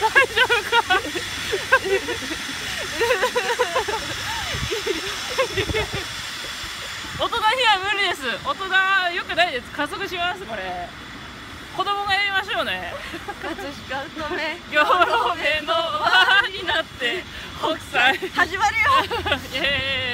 大人には無理です。大人よくないです。加速しますこれ。子供がやりましょうね。葛飾のね。目の輪になって北斎。始まるよ。イエーイ。